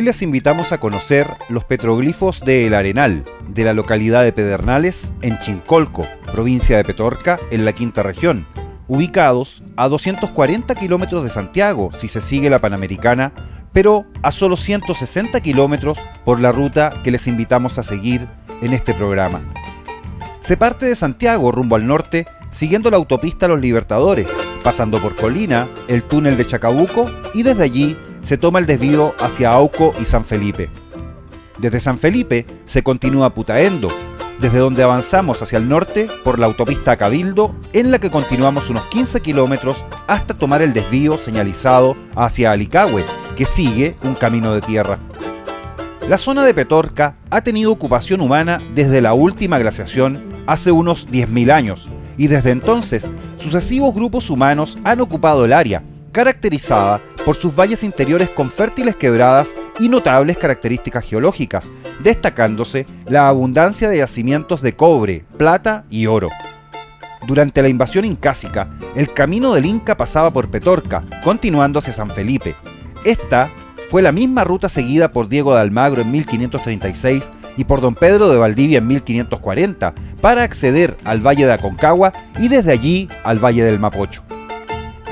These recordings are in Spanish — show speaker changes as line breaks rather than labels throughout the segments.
Les invitamos a conocer los petroglifos de El Arenal, de la localidad de Pedernales, en Chincolco, provincia de Petorca, en la quinta región, ubicados a 240 kilómetros de Santiago, si se sigue la Panamericana, pero a solo 160 kilómetros por la ruta que les invitamos a seguir en este programa. Se parte de Santiago rumbo al norte, siguiendo la autopista Los Libertadores, pasando por Colina, el túnel de Chacabuco y desde allí se toma el desvío hacia Auco y San Felipe. Desde San Felipe se continúa a Putaendo, desde donde avanzamos hacia el norte por la autopista Cabildo, en la que continuamos unos 15 kilómetros hasta tomar el desvío señalizado hacia Alicagüe, que sigue un camino de tierra. La zona de Petorca ha tenido ocupación humana desde la última glaciación hace unos 10.000 años, y desde entonces sucesivos grupos humanos han ocupado el área, caracterizada por sus valles interiores con fértiles quebradas y notables características geológicas, destacándose la abundancia de yacimientos de cobre, plata y oro. Durante la invasión incásica, el camino del Inca pasaba por Petorca, continuando hacia San Felipe. Esta fue la misma ruta seguida por Diego de Almagro en 1536 y por Don Pedro de Valdivia en 1540 para acceder al Valle de Aconcagua y desde allí al Valle del Mapocho.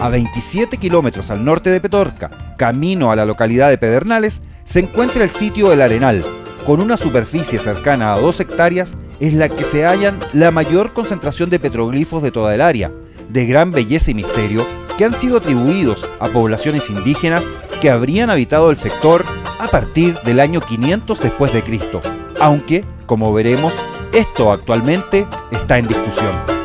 A 27 kilómetros al norte de Petorca, camino a la localidad de Pedernales, se encuentra el sitio del Arenal, con una superficie cercana a 2 hectáreas, es la que se hallan la mayor concentración de petroglifos de toda el área, de gran belleza y misterio, que han sido atribuidos a poblaciones indígenas que habrían habitado el sector a partir del año 500 después de Cristo, aunque, como veremos, esto actualmente está en discusión.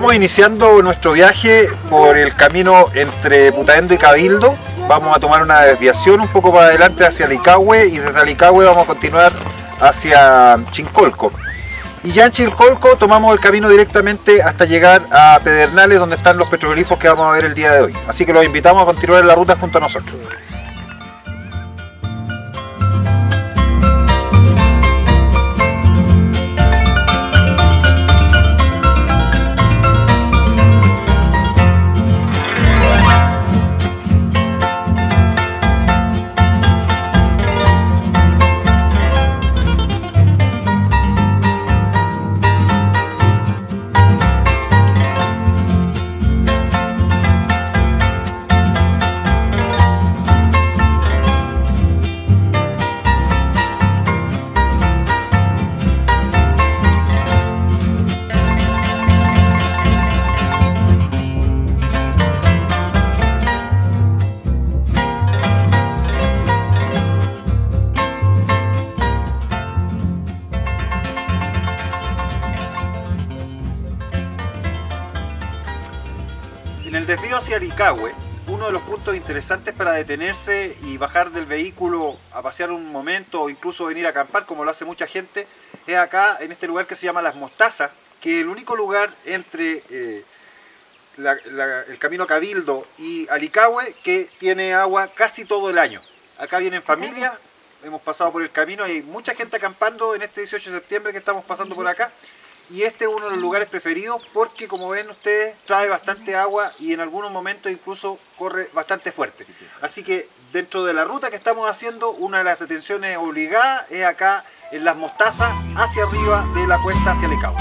Estamos iniciando nuestro viaje por el camino entre Putaendo y Cabildo. Vamos a tomar una desviación un poco para adelante hacia Alicagüe y desde Alicagüe vamos a continuar hacia Chincolco. Y ya en Chincolco tomamos el camino directamente hasta llegar a Pedernales donde están los petroglifos que vamos a ver el día de hoy. Así que los invitamos a continuar en la ruta junto a nosotros. Alicagüe, uno de los puntos interesantes para detenerse y bajar del vehículo a pasear un momento o incluso venir a acampar, como lo hace mucha gente, es acá en este lugar que se llama Las Mostazas, que es el único lugar entre eh, la- la- el camino Cabildo y Alicagüe que tiene agua casi todo el año. Acá vienen familias, hemos pasado por el camino, hay mucha gente acampando en este 18 de septiembre que estamos pasando por acá. Y este es uno de los lugares preferidos porque como ven ustedes trae bastante agua y en algunos momentos incluso corre bastante fuerte. Así que dentro de la ruta que estamos haciendo, una de las detenciones obligadas es acá en las mostazas hacia arriba de la cuesta hacia Lecao.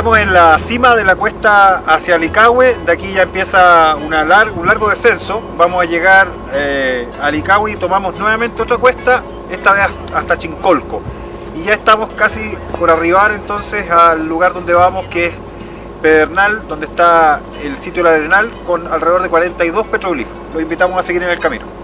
En la cima de la cuesta hacia Licahue, de aquí ya empieza un largo descenso, vamos a llegar eh, a Licahue y tomamos nuevamente otra cuesta, esta vez hasta Chincolco. Y ya estamos casi por arribar entonces al lugar donde vamos que es Pedernal, donde está el sitio del Arenal con alrededor de 42 petroglifos. Los invitamos a seguir en el camino.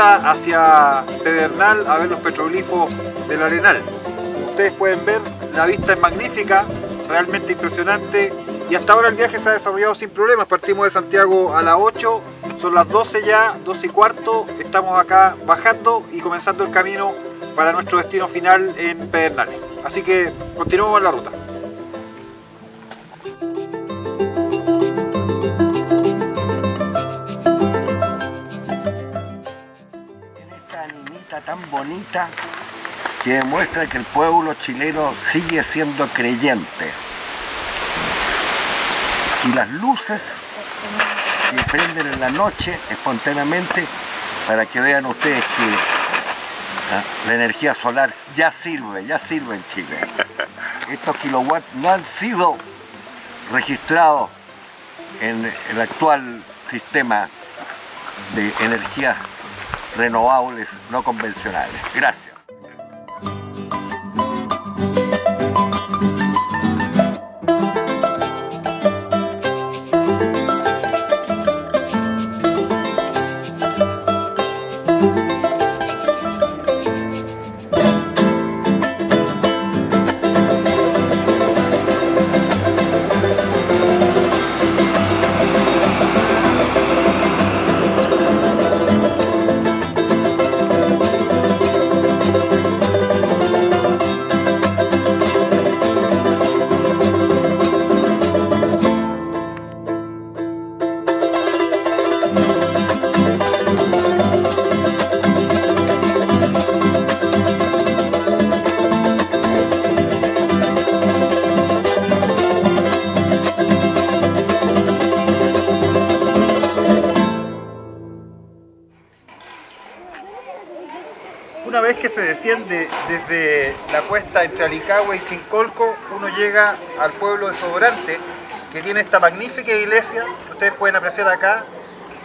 Hacia Pedernal a ver los petroglifos del Arenal. ustedes pueden ver, la vista es magnífica, realmente impresionante y hasta ahora el viaje se ha desarrollado sin problemas. Partimos de Santiago a las 8, son las 12 ya, 12 y cuarto, estamos acá bajando y comenzando el camino para nuestro destino final en Pedernales. Así que continuamos la ruta.
Que demuestra que el pueblo chileno sigue siendo creyente. Y las luces que prenden en la noche espontáneamente para que vean ustedes que la energía solar ya sirve, ya sirve en Chile. Estos kilowatts no han sido registrados en el actual sistema de energías renovables no convencionales. Gracias.
Desciende desde la cuesta entre Alicagua y Chincolco, uno llega al pueblo de Sobrante, que tiene esta magnífica iglesia que ustedes pueden apreciar acá,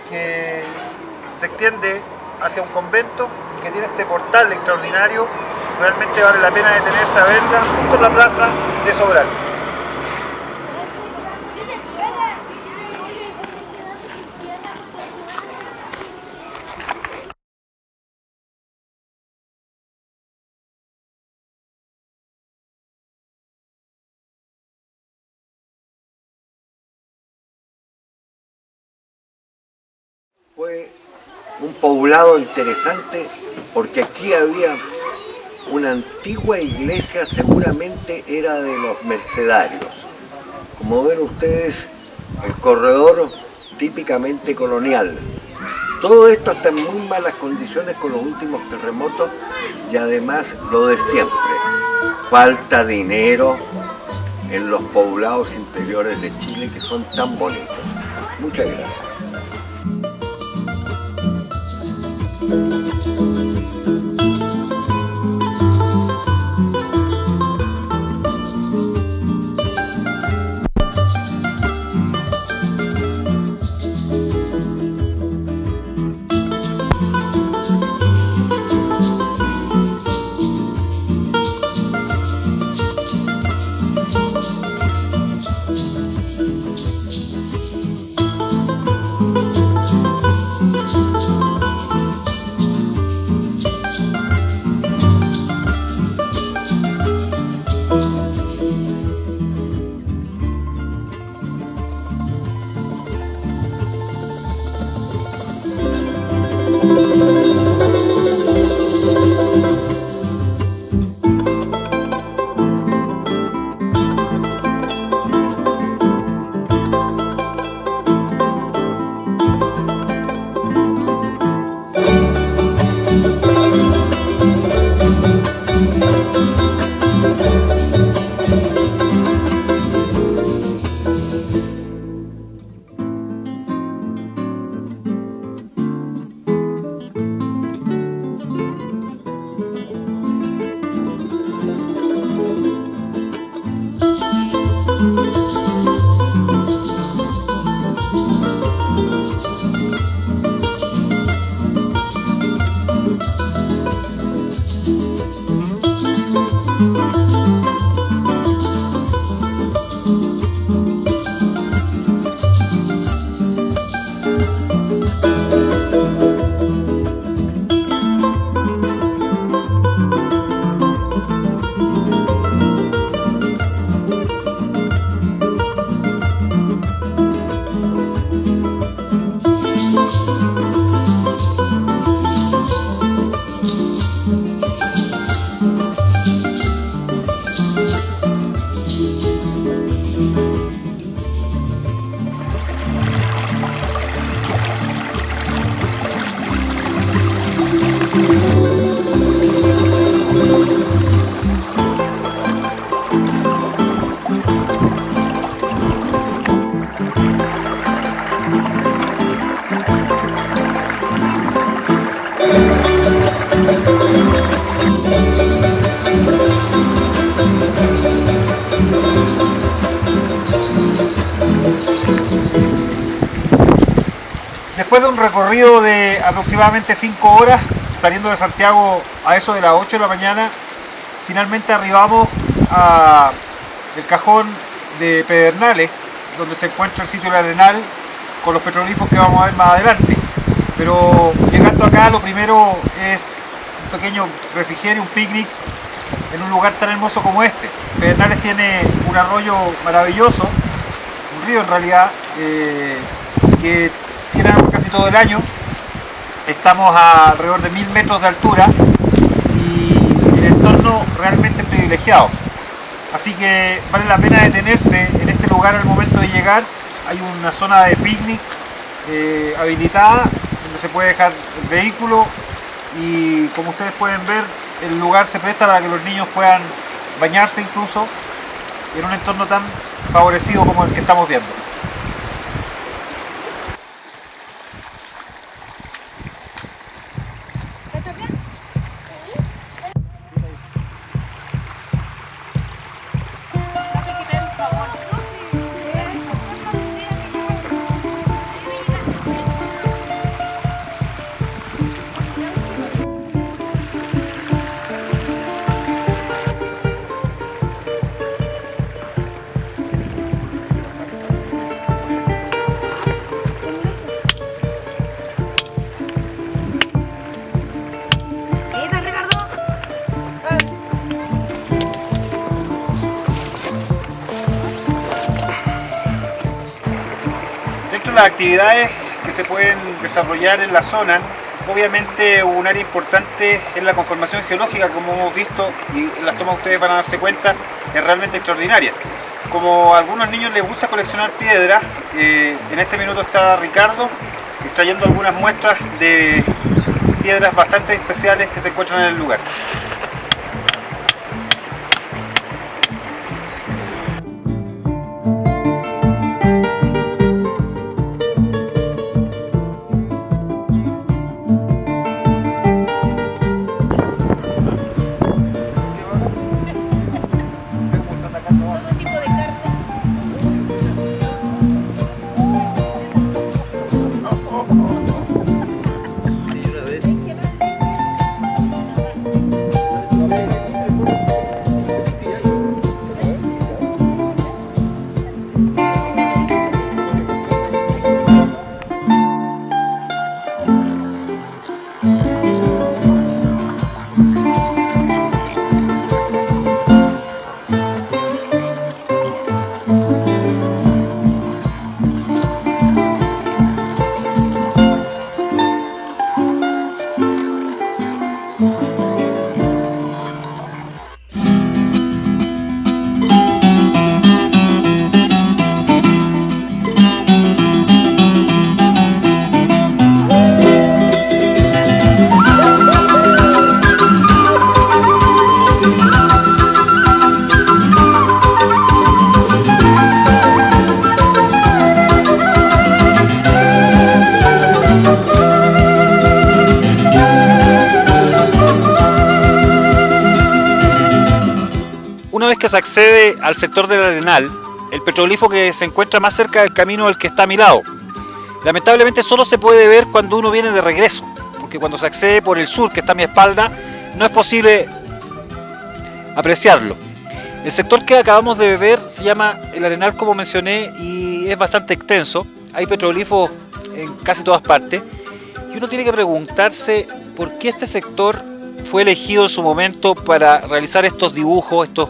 que se extiende hacia un convento, que tiene este portal extraordinario. Realmente vale la pena detenerse a verla junto a la plaza de Sobrante.
Poblado interesante porque aquí había una antigua iglesia, seguramente era de los mercedarios. Como ven ustedes, el corredor típicamente colonial. Todo esto está en muy malas condiciones con los últimos terremotos y además lo de siempre. Falta dinero en los poblados interiores de Chile que son tan bonitos. Muchas gracias.
Después de un recorrido de aproximadamente 5 horas, saliendo de Santiago a eso de las 8 de la mañana, finalmente arribamos a el cajón de Pedernales, donde se encuentra el sitio del Arenal con los petroglifos que vamos a ver más adelante. Pero llegando acá lo primero es un pequeño refrigerio, un picnic en un lugar tan hermoso como este. Pedernales tiene un arroyo maravilloso, un río en realidad, eh, que tiene todo el año. Estamos a alrededor de mil metros de altura y el entorno realmente privilegiado. Así que vale la pena detenerse en este lugar al momento de llegar. Hay una zona de picnic eh, habilitada donde se puede dejar el vehículo y como ustedes pueden ver el lugar se presta para que los niños puedan bañarse incluso en un entorno tan favorecido como el que estamos viendo. Las actividades que se pueden desarrollar en la zona, obviamente un área importante es la conformación geológica, como hemos visto, y las tomas ustedes van a darse cuenta, es realmente extraordinaria. Como a algunos niños les gusta coleccionar piedras, eh, en este minuto está Ricardo extrayendo algunas muestras de piedras bastante especiales que se encuentran en el lugar. Accede al sector del Arenal, el petroglifo que se encuentra más cerca del camino el que está a mi lado. Lamentablemente solo se puede ver cuando uno viene de regreso, porque cuando se accede por el sur, que está a mi espalda, no es posible apreciarlo. El sector que acabamos de ver se llama el Arenal, como mencioné, y es bastante extenso. Hay petroglifos en casi todas partes. Y uno tiene que preguntarse por qué este sector fue elegido en su momento para realizar estos dibujos, estos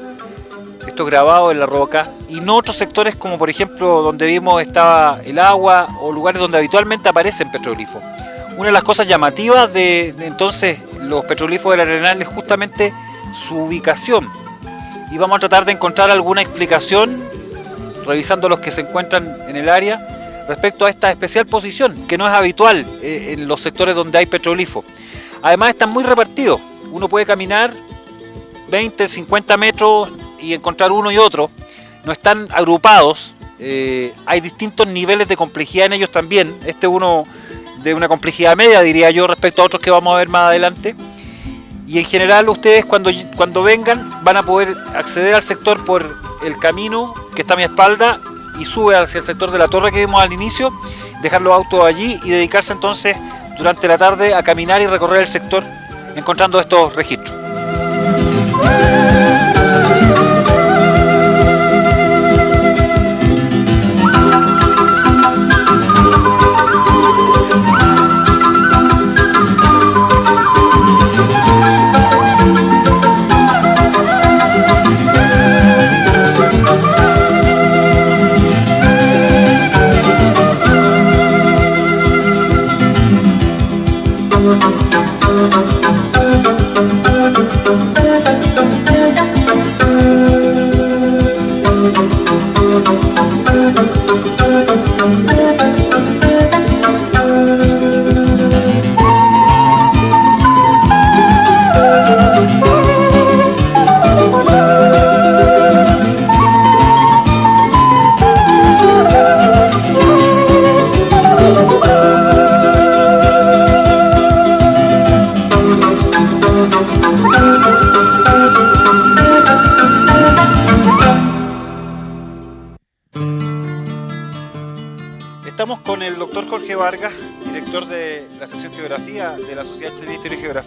esto grabado en la roca, y no otros sectores como por ejemplo donde vimos estaba el agua o lugares donde habitualmente aparecen petroglifos. Una de las cosas llamativas de, entonces los petroglifos del Arenal es justamente su ubicación. Y vamos a tratar de encontrar alguna explicación, revisando los que se encuentran en el área, respecto a esta especial posición, que no es habitual eh, en los sectores donde hay petroglifos. Además están muy repartidos. Uno puede caminar 20, 50 metros y encontrar uno y otro, no están agrupados, eh, hay distintos niveles de complejidad en ellos también. Este es uno de una complejidad media, diría yo, respecto a otros que vamos a ver más adelante. Y en general ustedes cuando, cuando vengan van a poder acceder al sector por el camino que está a mi espalda y sube hacia el sector de la torre que vimos al inicio dejar los autos allí y dedicarse entonces durante la tarde a caminar y recorrer el sector encontrando estos registros.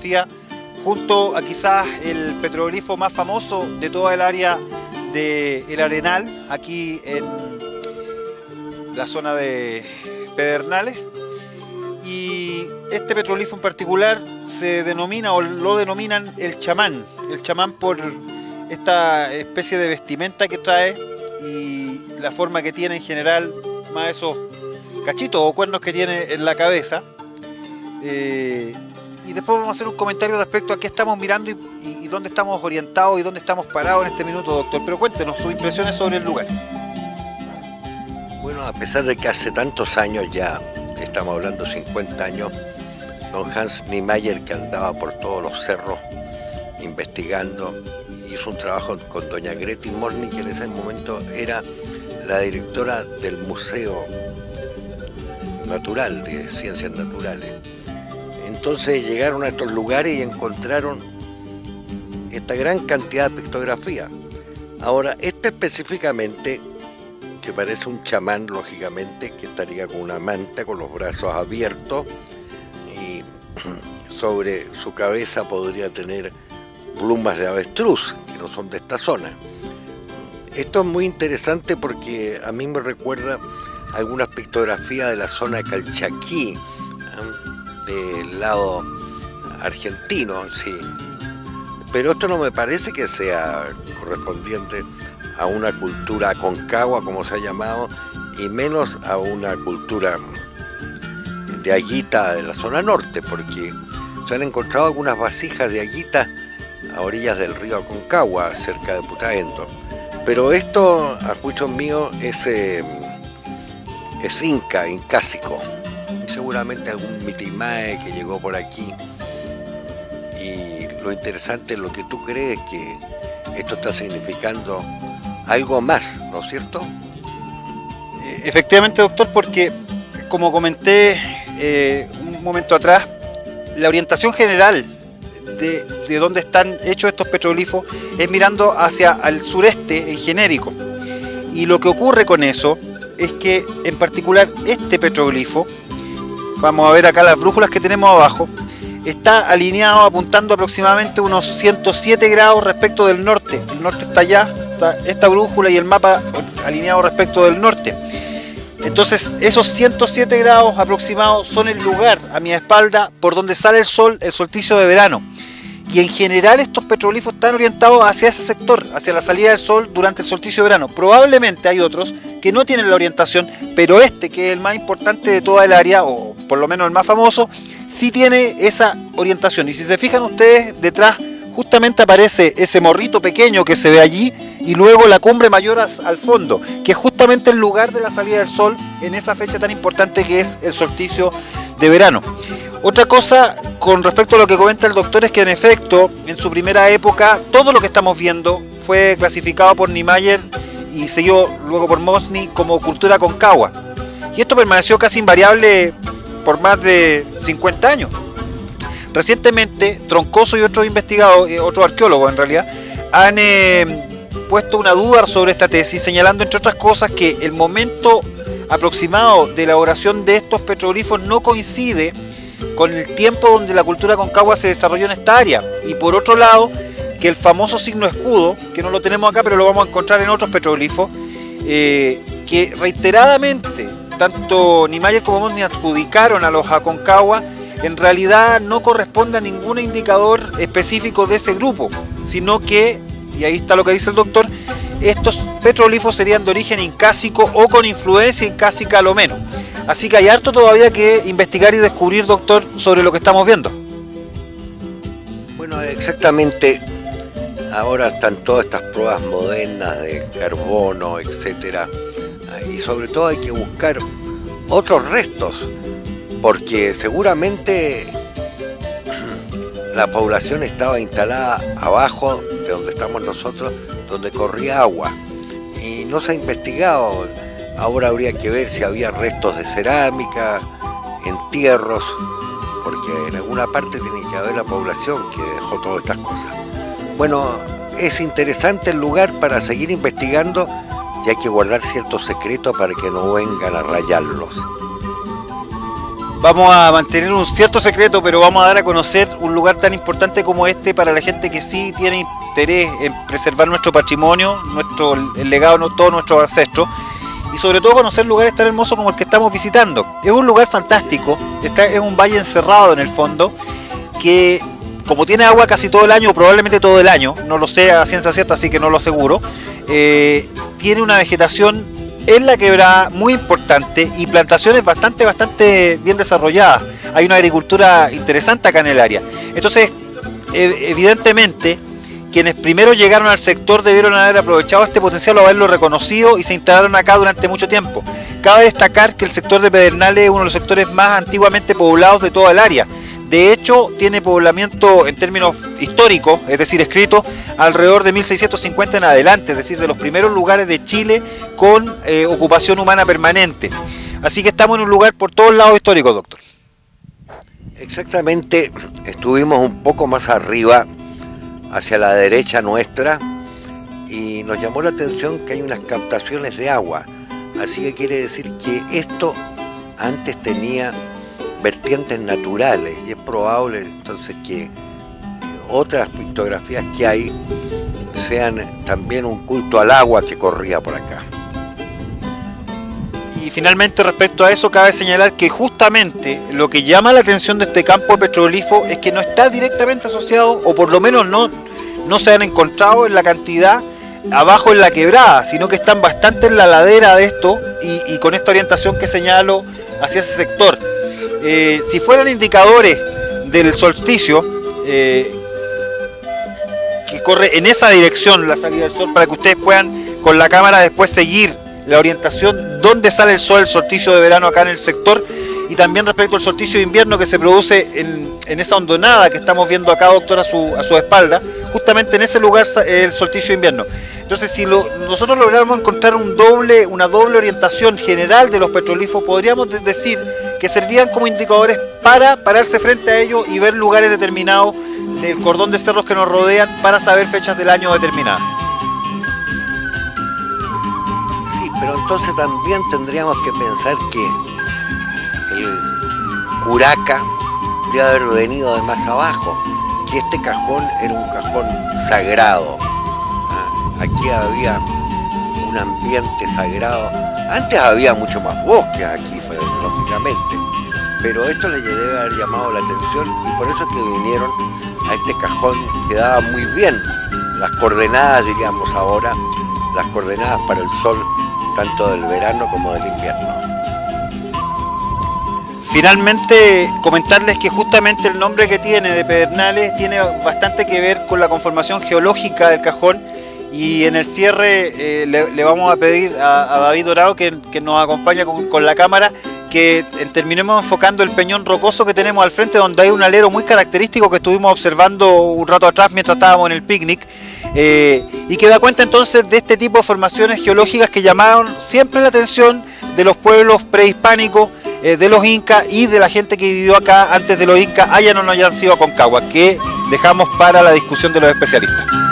De junto a quizás el petroglifo más famoso de toda el área del El Arenal, aquí en la zona de Pedernales. Y este petroglifo en particular se denomina o lo denominan el chamán. El chamán por esta especie de vestimenta que trae y la forma que tiene en general, más esos cachitos o cuernos que tiene en la cabeza. Eh, y después vamos a hacer un comentario respecto a qué estamos mirando y, dónde estamos orientados y dónde estamos parados en este minuto, doctor. Pero cuéntenos sus impresiones sobre el lugar.
Bueno, a pesar de que hace tantos años ya, estamos hablando 50 años, don Hans Niemeyer, que andaba por todos los cerros investigando, hizo un trabajo con doña Greti Morni, que en ese momento era la directora del Museo Natural de Ciencias Naturales. Entonces llegaron a estos lugares y encontraron esta gran cantidad de pictografía. Ahora, este específicamente que parece un chamán, lógicamente, que estaría con una manta, con los brazos abiertos, y sobre su cabeza podría tener plumas de avestruz, que no son de esta zona. Esto es muy interesante porque a mí me recuerda algunas pictografías de la zona de Calchaquí. Del lado argentino, sí. Pero esto no me parece que sea correspondiente a una cultura concagua, como se ha llamado, y menos a una cultura de aguita de la zona norte, porque se han encontrado algunas vasijas de aguita a orillas del río Aconcagua, cerca de Putaendo. Pero esto, a juicio mío, es, eh, es inca, incásico. Seguramente algún mitimae que llegó por aquí. Y lo interesante, lo que tú crees que esto está significando algo más, ¿no es cierto?
Eh, Efectivamente, doctor, porque como comenté eh, un momento atrás, la orientación general de, de dónde están hechos estos petroglifos es mirando hacia el sureste en genérico. Y lo que ocurre con eso es que en particular este petroglifo, vamos a ver acá las brújulas que tenemos abajo, está alineado apuntando aproximadamente unos 107 grados respecto del norte. El norte está allá, está esta brújula y el mapa alineado respecto del norte. Entonces, esos 107 grados aproximados son el lugar a mi espalda por donde sale el sol, el solsticio de verano. Y en general estos petroglifos están orientados hacia ese sector, hacia la salida del sol durante el solsticio de verano. Probablemente hay otros que no tienen la orientación, pero este, que es el más importante de toda el área, o por lo menos el más famoso, sí tiene esa orientación. Y si se fijan ustedes, detrás justamente aparece ese morrito pequeño que se ve allí y luego la cumbre mayor al fondo, que es justamente el lugar de la salida del sol en esa fecha tan importante que es el solsticio de verano. Otra cosa con respecto a lo que comenta el doctor es que en efecto, en su primera época, todo lo que estamos viendo fue clasificado por Niemeyer y seguido luego por Mosny como cultura concagua. Y esto permaneció casi invariable por más de 50 años. Recientemente, Troncoso y otros investigadores, eh, otros arqueólogos en realidad, han eh, puesto una duda sobre esta tesis, señalando entre otras cosas que el momento aproximado de elaboración de estos petroglifos no coincide con el tiempo donde la cultura concagua se desarrolló en esta área. Y por otro lado, que el famoso signo escudo, que no lo tenemos acá, pero lo vamos a encontrar en otros petroglifos, eh, que reiteradamente tanto Niemeyer como Mosni adjudicaron a los Aconcagua, en realidad no corresponde a ningún indicador específico de ese grupo, sino que, y ahí está lo que dice el doctor, estos petroglifos serían de origen incásico o con influencia incásica a lo menos. Así que hay harto todavía que investigar y descubrir, doctor, sobre lo que estamos viendo.
Bueno, exactamente. Ahora están todas estas pruebas modernas de carbono, etcétera, y sobre todo hay que buscar otros restos, porque seguramente la población estaba instalada abajo de donde estamos nosotros, donde corría agua, y no se ha investigado. Ahora habría que ver si había restos de cerámica, entierros, porque en alguna parte tiene que haber la población que dejó todas estas cosas. Bueno, es interesante el lugar para seguir investigando y hay que guardar ciertos secretos para que no vengan a rayarlos.
Vamos a mantener un cierto secreto, pero vamos a dar a conocer un lugar tan importante como este para la gente que sí tiene interés en preservar nuestro patrimonio, nuestro el legado de todos nuestros ancestros sobre todo conocer lugares tan hermosos como el que estamos visitando. Es un lugar fantástico, está, es un valle encerrado en el fondo que como tiene agua casi todo el año, probablemente todo el año, no lo sé a ciencia cierta, así que no lo aseguro, eh, tiene una vegetación en la quebrada muy importante y plantaciones bastante, bastante bien desarrolladas. Hay una agricultura interesante acá en el área. Entonces, evidentemente, quienes primero llegaron al sector debieron haber aprovechado este potencial o haberlo reconocido y se instalaron acá durante mucho tiempo. Cabe destacar que el sector de Pedernales es uno de los sectores más antiguamente poblados de toda el área de hecho, tiene poblamiento en términos históricos, es decir, escrito alrededor de 1650 en adelante, es decir, de los primeros lugares de Chile con eh, ocupación humana permanente. Así que estamos en un lugar por todos lados históricos, doctor.
Exactamente, estuvimos un poco más arriba, hacia la derecha nuestra, y nos llamó la atención que hay unas captaciones de agua. Así que quiere decir que esto antes tenía vertientes naturales y es probable entonces que otras pictografías que hay sean también un culto al agua que corría por acá.
Y finalmente respecto a eso cabe señalar que justamente lo que llama la atención de este campo petroglifo es que no está directamente asociado, o por lo menos no, no se han encontrado en la cantidad abajo en la quebrada, sino que están bastante en la ladera de esto y, con esta orientación que señalo hacia ese sector. Eh, si fueran indicadores del solsticio, eh, que corre en esa dirección la salida del sol, para que ustedes puedan con la cámara después seguir la orientación, dónde sale el sol, el solsticio de verano acá en el sector, y también respecto al solsticio de invierno que se produce en, esa hondonada que estamos viendo acá, doctor, a su, a su espalda, justamente en ese lugar el solsticio de invierno. Entonces, si nosotros lográramos encontrar un doble, una doble orientación general de los petrolíferos, podríamos decir que servían como indicadores para pararse frente a ellos y ver lugares determinados del cordón de cerros que nos rodean para saber fechas del año determinadas.
Sí, pero entonces también tendríamos que pensar que el Curaca debe haber venido de más abajo, que este cajón era un cajón sagrado. Ah, aquí había un ambiente sagrado. Antes había mucho más bosques aquí, lógicamente, pero esto les debe haber llamado la atención y por eso es que vinieron a este cajón que daba muy bien las coordenadas, diríamos ahora, las coordenadas para el sol, tanto del verano como del invierno.
Finalmente, comentarles que justamente el nombre que tiene de Pedernales tiene bastante que ver con la conformación geológica del cajón y en el cierre eh, le, vamos a pedir a, David Dorado que, nos acompañe con, la cámara que terminemos enfocando el peñón rocoso que tenemos al frente donde hay un alero muy característico que estuvimos observando un rato atrás mientras estábamos en el picnic eh, y que da cuenta entonces de este tipo de formaciones geológicas que llamaron siempre la atención de los pueblos prehispánicos, eh, de los incas y de la gente que vivió acá antes de los incas, hayan o no hayan sido Concagua, que dejamos para la discusión de los especialistas.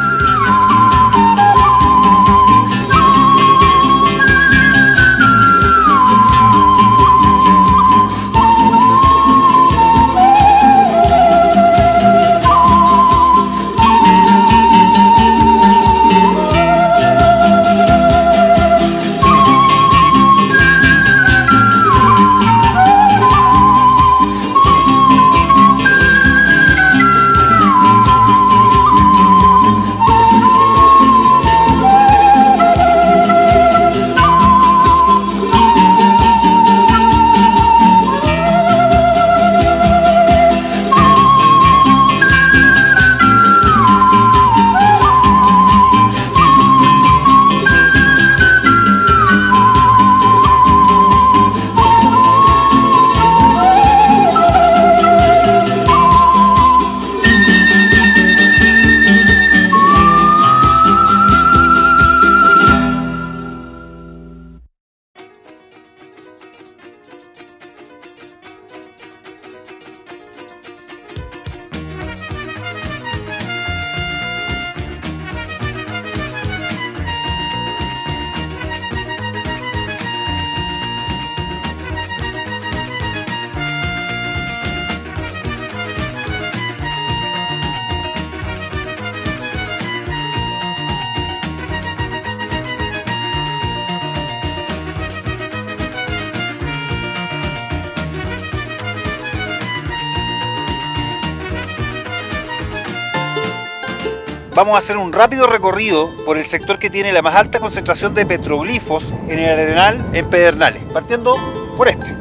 Vamos a hacer un rápido recorrido por el sector que tiene la más alta concentración de petroglifos en el arenal en Pedernales, partiendo por este.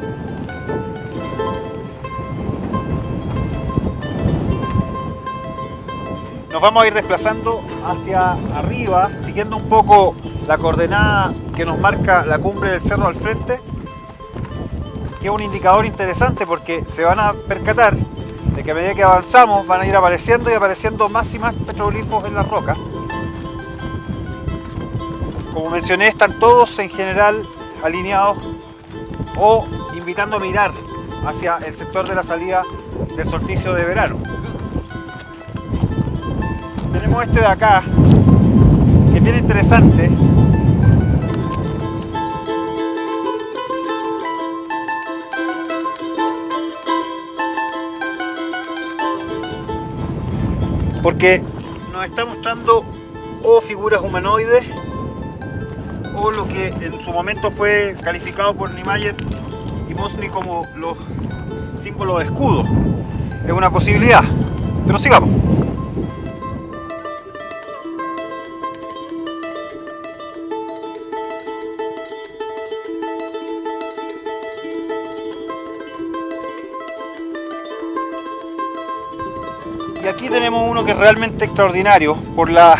Nos vamos a ir desplazando hacia arriba, siguiendo un poco la coordenada que nos marca la cumbre del cerro al frente, que es un indicador interesante porque se van a percatar que a medida que avanzamos van a ir apareciendo y apareciendo más y más petroglifos en la roca. Como mencioné, están todos en general alineados o invitando a mirar hacia el sector de la salida del solsticio de verano. Tenemos este de acá, que es interesante. Porque nos está mostrando o figuras humanoides o lo que en su momento fue calificado por Niemeyer y Mosny como los símbolos de escudo. Es una posibilidad, pero sigamos. Tenemos uno que es realmente extraordinario por la,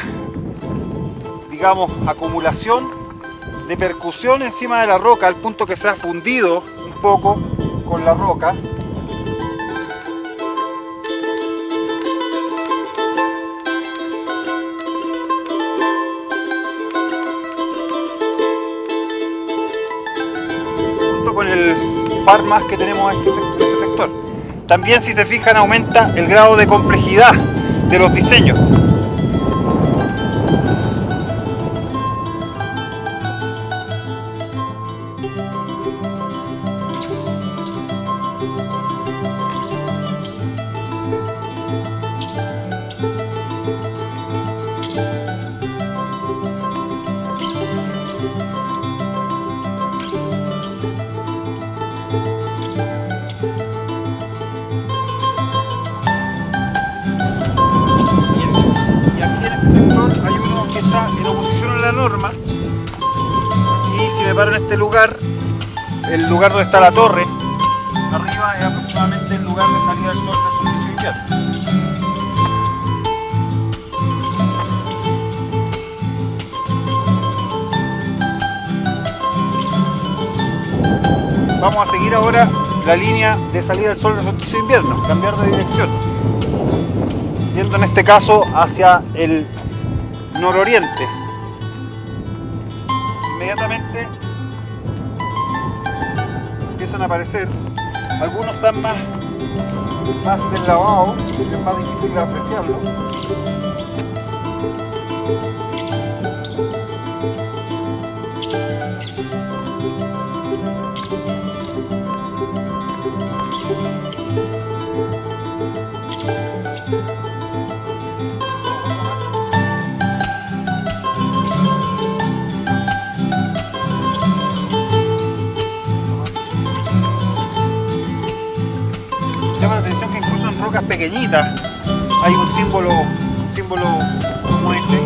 digamos, acumulación de percusión encima de la roca, al punto que se ha fundido un poco con la roca. Junto con el par más que tenemos en este, este sector. También si se fijan aumenta el grado de complejidad de los diseños. Donde está la torre, arriba es aproximadamente el lugar de salida del sol del solsticio invierno. Vamos a seguir ahora la línea de salida del sol de invierno, cambiar de dirección yendo en este caso hacia el nororiente. Aparecer, algunos están más, más deslavados, es más difícil de apreciarlo. Hay un símbolo, símbolo como ese.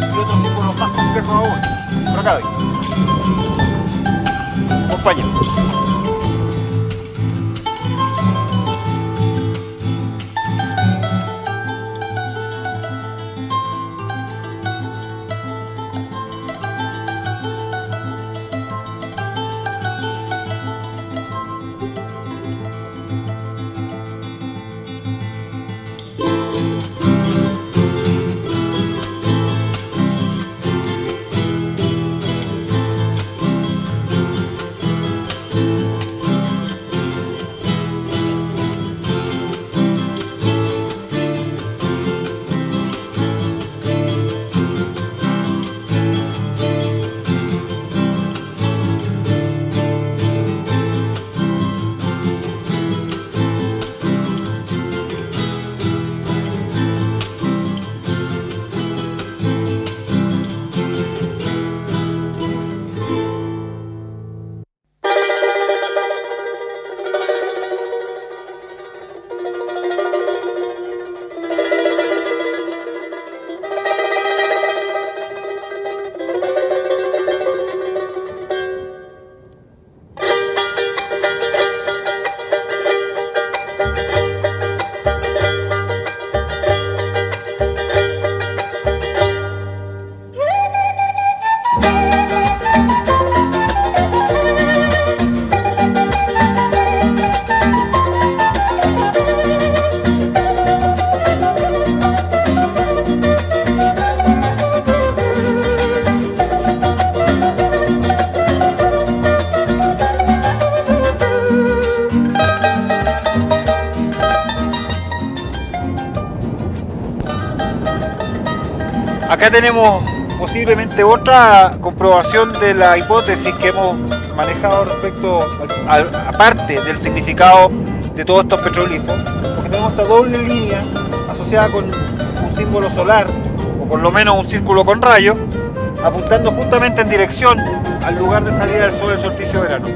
Y otros símbolos más complejos aún. Por acá. Posiblemente otra comprobación de la hipótesis que hemos manejado respecto, aparte del significado de todos estos petroglifos, porque tenemos esta doble línea asociada con un símbolo solar, o por lo menos un círculo con rayos, apuntando justamente en dirección al lugar de salida del sol del solsticio de verano.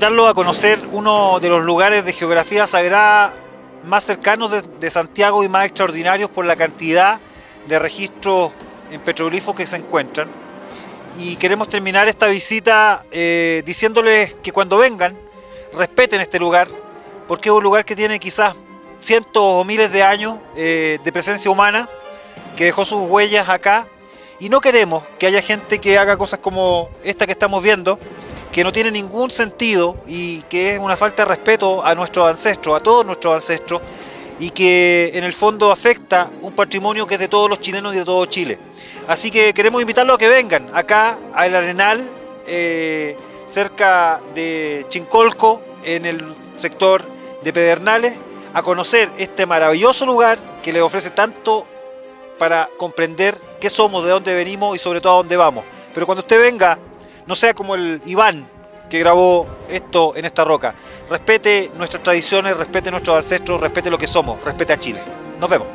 Invitarlo a conocer uno de los lugares de geografía sagrada más cercanos de, Santiago y más extraordinarios por la cantidad de registros en petroglifos que se encuentran. Y queremos terminar esta visita eh, diciéndoles que cuando vengan respeten este lugar, porque es un lugar que tiene quizás cientos o miles de años eh, de presencia humana, que dejó sus huellas acá. Y no queremos que haya gente que haga cosas como esta que estamos viendo, que no tiene ningún sentido y que es una falta de respeto a nuestros ancestros, a todos nuestros ancestros, y que en el fondo afecta un patrimonio que es de todos los chilenos y de todo Chile. Así que queremos invitarlos a que vengan acá al Arenal, eh, cerca de Chincolco, en el sector de Pedernales, a conocer este maravilloso lugar que les ofrece tanto para comprender qué somos, de dónde venimos y sobre todo a dónde vamos. Pero cuando usted venga, no sea como el Iván que grabó esto en esta roca. Respete nuestras tradiciones, respete nuestros ancestros, respete lo que somos, respete a Chile. Nos vemos.